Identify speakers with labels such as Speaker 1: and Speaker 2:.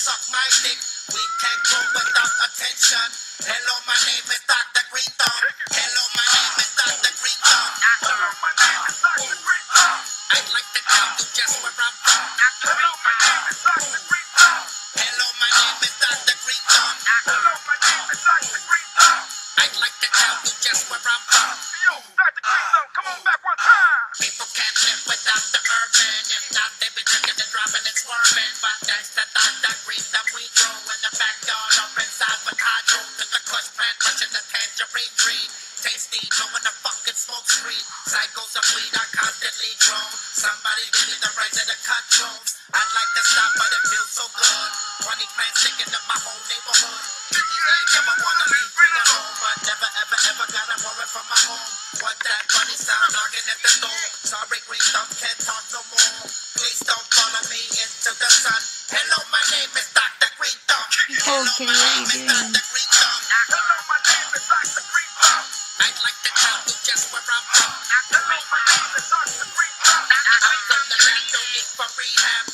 Speaker 1: suck my dick. We can't go without attention. Hello, my name is Dr. Green Thumb. Hello, my name is Dr. Green Thumb. I'd like to tell you just where I'm from. Hello, my name is Dr. Green Thumb. I'd like to tell you just where I'm from. Yo, Dr. Green Thumb, come on back one time. People can't Tasty, blowing the fucking smoke screen. Cycles of weed are constantly grown. Somebody give me the rights of the controls. I'd like to stop, but it feels so good. 20 plants sticking up my whole neighborhood. These days, never wanna leave green alone. But never, ever, ever gotta worry from my home. What that funny sound knocking at the door. Sorry, green thumb can't talk no more. Please don't follow me into the sun. Hello, my name is Dr. Green Thumb. Hello, my
Speaker 2: are
Speaker 1: name
Speaker 2: you
Speaker 1: is
Speaker 2: doing?
Speaker 1: Dr. Green rehab.